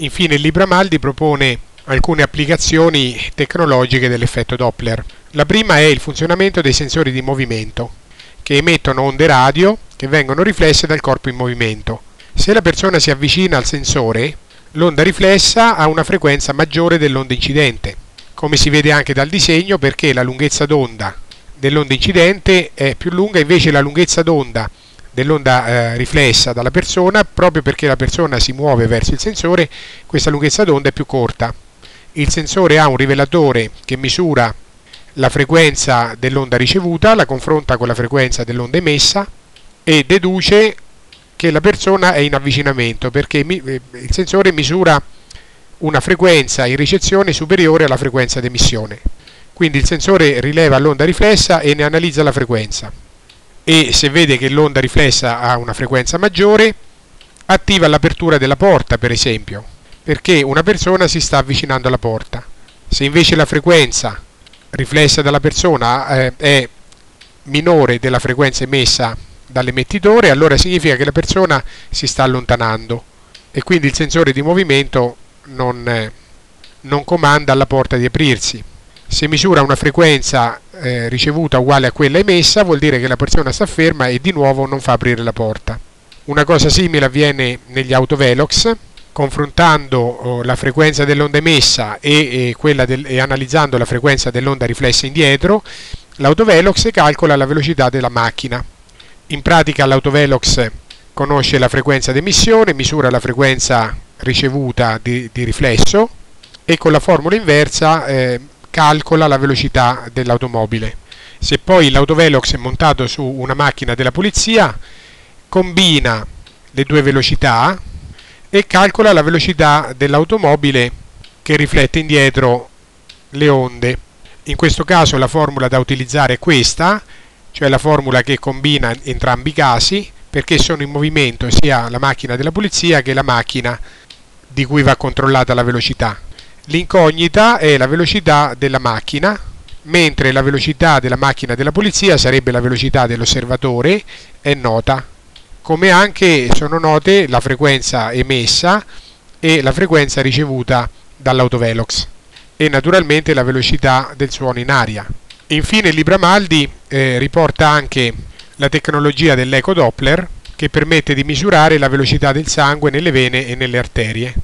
Infine il Libramaldi propone alcune applicazioni tecnologiche dell'effetto Doppler. La prima è il funzionamento dei sensori di movimento, che emettono onde radio che vengono riflesse dal corpo in movimento. Se la persona si avvicina al sensore, l'onda riflessa ha una frequenza maggiore dell'onda incidente, come si vede anche dal disegno perché la lunghezza d'onda dell'onda incidente è più lunga, invece la lunghezza d'onda dell'onda eh, riflessa dalla persona, proprio perché la persona si muove verso il sensore, questa lunghezza d'onda è più corta. Il sensore ha un rivelatore che misura la frequenza dell'onda ricevuta, la confronta con la frequenza dell'onda emessa e deduce che la persona è in avvicinamento perché eh, il sensore misura una frequenza in ricezione superiore alla frequenza d'emissione. Quindi il sensore rileva l'onda riflessa e ne analizza la frequenza e se vede che l'onda riflessa ha una frequenza maggiore attiva l'apertura della porta per esempio perché una persona si sta avvicinando alla porta. Se invece la frequenza riflessa dalla persona eh, è minore della frequenza emessa dall'emettitore allora significa che la persona si sta allontanando. E quindi il sensore di movimento non, eh, non comanda alla porta di aprirsi se misura una frequenza eh, ricevuta uguale a quella emessa vuol dire che la persona sta ferma e di nuovo non fa aprire la porta. Una cosa simile avviene negli autovelox, confrontando oh, la frequenza dell'onda emessa e, del, e analizzando la frequenza dell'onda riflessa indietro, l'autovelox calcola la velocità della macchina. In pratica l'autovelox conosce la frequenza d'emissione, misura la frequenza ricevuta di, di riflesso e con la formula inversa eh, calcola la velocità dell'automobile. Se poi l'autovelox è montato su una macchina della polizia, combina le due velocità e calcola la velocità dell'automobile che riflette indietro le onde. In questo caso la formula da utilizzare è questa, cioè la formula che combina entrambi i casi, perché sono in movimento sia la macchina della polizia che la macchina di cui va controllata la velocità. L'incognita è la velocità della macchina, mentre la velocità della macchina della polizia sarebbe la velocità dell'osservatore, è nota. Come anche sono note la frequenza emessa e la frequenza ricevuta dall'autovelox e naturalmente la velocità del suono in aria. Infine il Libramaldi eh, riporta anche la tecnologia dell'eco Doppler che permette di misurare la velocità del sangue nelle vene e nelle arterie.